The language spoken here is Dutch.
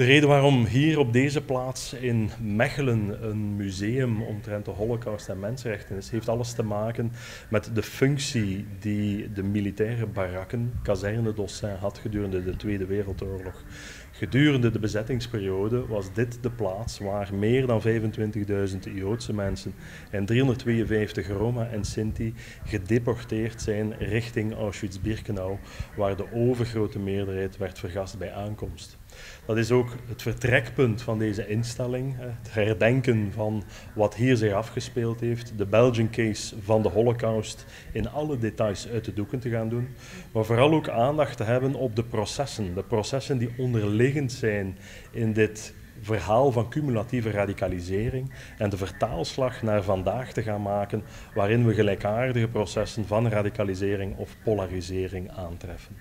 De reden waarom hier op deze plaats in Mechelen een museum omtrent de holocaust en mensenrechten is, heeft alles te maken met de functie die de militaire barakken, kazerne Dossin, had gedurende de Tweede Wereldoorlog. Gedurende de bezettingsperiode was dit de plaats waar meer dan 25.000 Joodse mensen en 352 Roma en Sinti gedeporteerd zijn richting Auschwitz-Birkenau, waar de overgrote meerderheid werd vergast bij aankomst. Dat is ook het vertrekpunt van deze instelling, het herdenken van wat hier zich afgespeeld heeft, de Belgian case van de Holocaust in alle details uit de doeken te gaan doen, maar vooral ook aandacht te hebben op de processen, de processen die onderliggend zijn in dit verhaal van cumulatieve radicalisering en de vertaalslag naar vandaag te gaan maken, waarin we gelijkaardige processen van radicalisering of polarisering aantreffen.